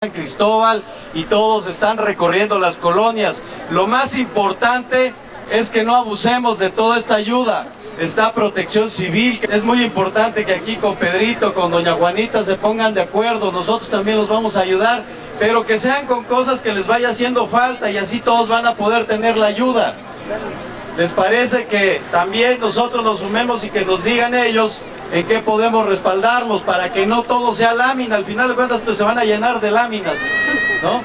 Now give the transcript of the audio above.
San Cristóbal y todos están recorriendo las colonias. Lo más importante es que no abusemos de toda esta ayuda. Está protección civil. Es muy importante que aquí con Pedrito, con doña Juanita se pongan de acuerdo. Nosotros también los vamos a ayudar, pero que sean con cosas que les vaya haciendo falta y así todos van a poder tener la ayuda. ¿Les parece que también nosotros nos sumemos y que nos digan ellos en qué podemos respaldarnos para que no todo sea lámina? Al final de cuentas pues, se van a llenar de láminas, ¿no?